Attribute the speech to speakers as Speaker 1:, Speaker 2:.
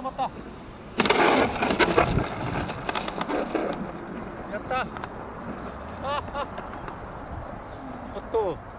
Speaker 1: 止まったやった
Speaker 2: あっと